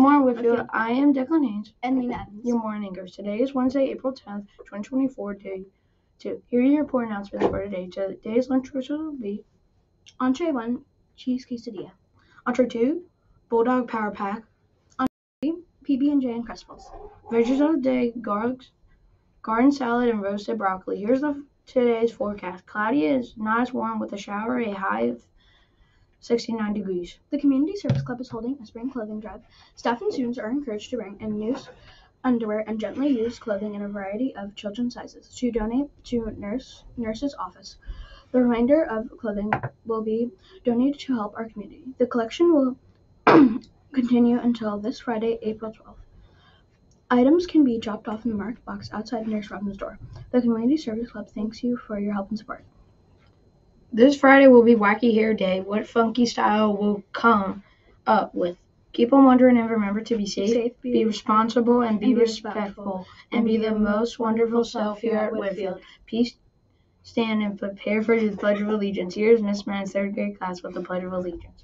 morning, Whitfield. I am Declan Haynes, and Lena Evans. your morning anchors. Today is Wednesday, April 10th, 2024, day two. Here are your report announcements for today. Today's lunch will be Entree 1, cheese quesadilla. Entree 2, Bulldog Power Pack. Entree 3, PB&J Uncrustables. Vegetable of the Day, garlic, garden salad, and roasted broccoli. Here's the today's forecast. Cloudy is not as warm with a shower, a high of 69 degrees. The Community Service Club is holding a spring clothing drive. Staff and students are encouraged to bring in new underwear and gently used clothing in a variety of children's sizes to donate to nurse nurse's office. The remainder of clothing will be donated to help our community. The collection will continue until this Friday, April 12th. Items can be dropped off in the marked box outside Nurse Robin's door. The Community Service Club thanks you for your help and support. This Friday will be Wacky Hair Day. What funky style will come up with? Keep on wondering and remember to be safe, Safe, be, be responsible, and be and be respectful, respectful, and be the most wonderful self here at Whitfield. Peace, stand, and prepare for the Pledge of Allegiance. Here's Miss Mann's third grade class with the Pledge of allegiance